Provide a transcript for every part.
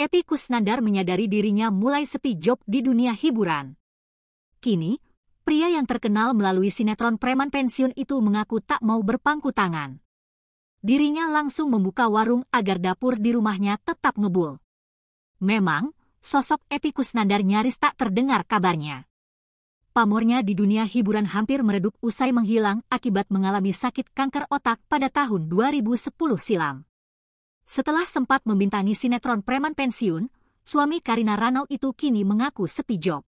Epi Kusnandar menyadari dirinya mulai sepi job di dunia hiburan. Kini, pria yang terkenal melalui sinetron preman pensiun itu mengaku tak mau berpangku tangan. Dirinya langsung membuka warung agar dapur di rumahnya tetap ngebul. Memang, sosok Epi Kusnandar nyaris tak terdengar kabarnya. Pamornya di dunia hiburan hampir meredup usai menghilang akibat mengalami sakit kanker otak pada tahun 2010 silam. Setelah sempat membintangi sinetron preman pensiun, suami Karina Ranau itu kini mengaku sepi job.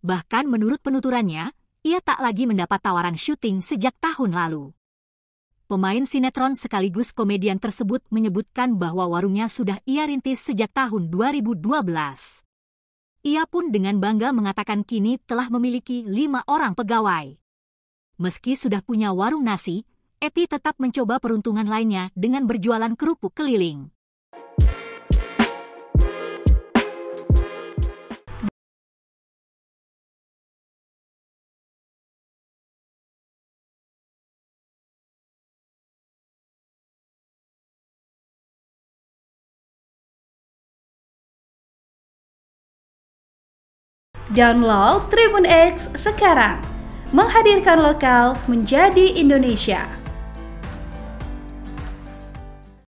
Bahkan menurut penuturannya, ia tak lagi mendapat tawaran syuting sejak tahun lalu. Pemain sinetron sekaligus komedian tersebut menyebutkan bahwa warungnya sudah ia rintis sejak tahun 2012. Ia pun dengan bangga mengatakan kini telah memiliki lima orang pegawai. Meski sudah punya warung nasi, Epi tetap mencoba peruntungan lainnya dengan berjualan kerupuk keliling. Download Tribun X sekarang, menghadirkan lokal menjadi Indonesia.